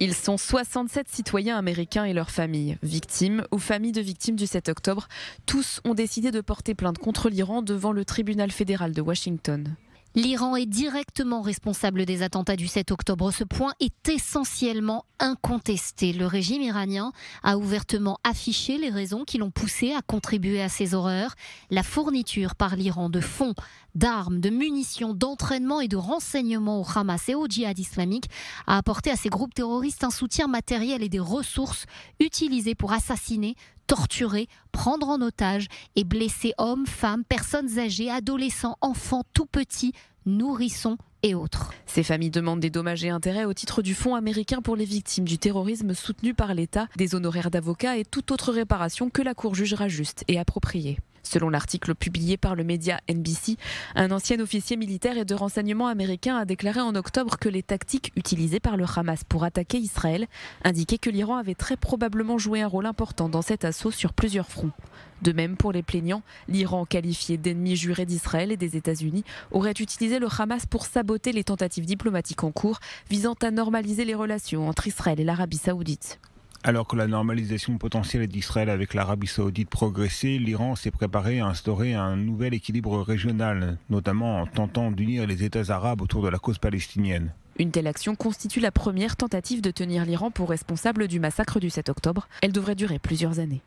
Ils sont 67 citoyens américains et leurs familles, victimes ou familles de victimes du 7 octobre. Tous ont décidé de porter plainte contre l'Iran devant le tribunal fédéral de Washington. L'Iran est directement responsable des attentats du 7 octobre. Ce point est essentiellement incontesté. Le régime iranien a ouvertement affiché les raisons qui l'ont poussé à contribuer à ces horreurs. La fourniture par l'Iran de fonds, d'armes, de munitions, d'entraînement et de renseignements au Hamas et au djihad islamique a apporté à ces groupes terroristes un soutien matériel et des ressources utilisées pour assassiner, torturer, prendre en otage et blesser hommes, femmes, personnes âgées, adolescents, enfants tout petits, nourrissons et autres. Ces familles demandent des dommages et intérêts au titre du Fonds américain pour les victimes du terrorisme soutenu par l'État, des honoraires d'avocats et toute autre réparation que la Cour jugera juste et appropriée. Selon l'article publié par le média NBC, un ancien officier militaire et de renseignement américain a déclaré en octobre que les tactiques utilisées par le Hamas pour attaquer Israël indiquaient que l'Iran avait très probablement joué un rôle important dans cet assaut sur plusieurs fronts. De même, pour les plaignants, l'Iran, qualifié d'ennemi juré d'Israël et des États-Unis, aurait utilisé le Hamas pour saboter les tentatives diplomatiques en cours visant à normaliser les relations entre Israël et l'Arabie saoudite. Alors que la normalisation potentielle d'Israël avec l'Arabie saoudite progressait, l'Iran s'est préparé à instaurer un nouvel équilibre régional, notamment en tentant d'unir les États arabes autour de la cause palestinienne. Une telle action constitue la première tentative de tenir l'Iran pour responsable du massacre du 7 octobre. Elle devrait durer plusieurs années.